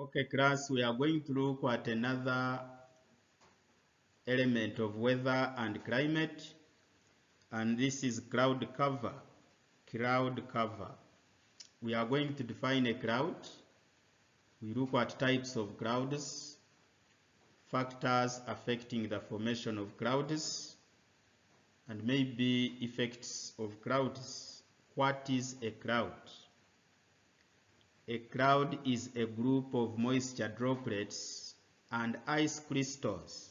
Okay, class, we are going to look at another element of weather and climate, and this is cloud cover. Cloud cover. We are going to define a cloud. We look at types of clouds, factors affecting the formation of clouds, and maybe effects of clouds. What is a cloud? A cloud is a group of moisture droplets and ice crystals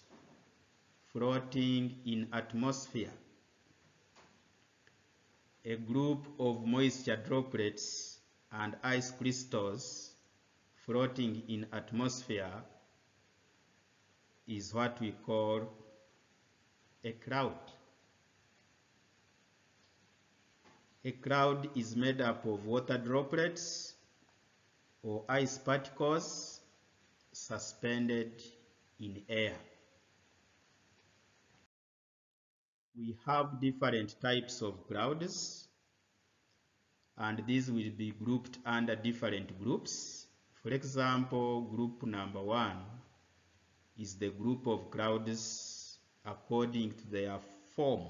floating in atmosphere. A group of moisture droplets and ice crystals floating in atmosphere is what we call a cloud. A cloud is made up of water droplets or ice particles suspended in air. We have different types of clouds and these will be grouped under different groups. For example, group number one is the group of clouds according to their form.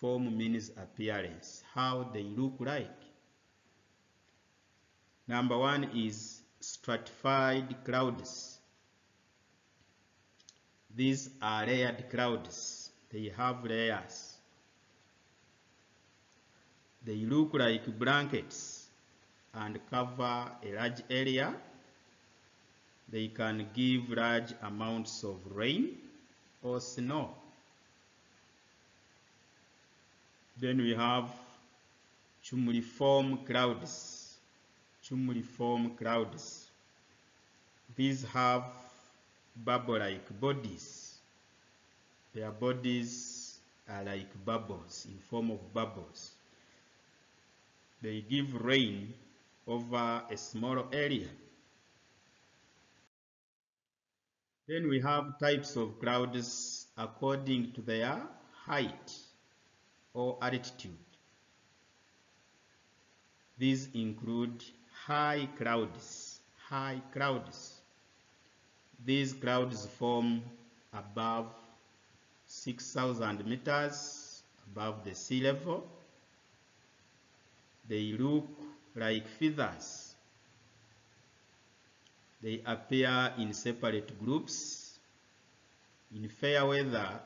Form means appearance, how they look like. Number one is stratified clouds. These are layered clouds. They have layers. They look like blankets and cover a large area. They can give large amounts of rain or snow. Then we have cumuliform clouds. Cumuliform clouds. These have bubble-like bodies. Their bodies are like bubbles, in form of bubbles. They give rain over a small area. Then we have types of clouds according to their height or altitude. These include high clouds. High clouds. These clouds form above 6,000 meters above the sea level. They look like feathers. They appear in separate groups. In fair weather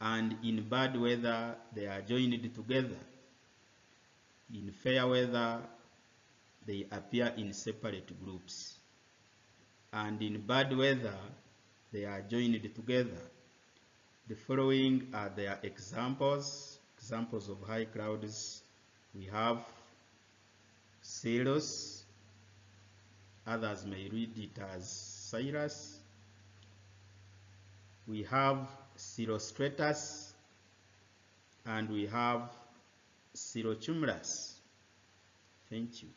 and in bad weather, they are joined together. In fair weather, they appear in separate groups. And in bad weather, they are joined together. The following are their examples, examples of high clouds. We have cirrus, others may read it as cirrus. We have cirrostratus, and we have cirrocumulus. Thank you.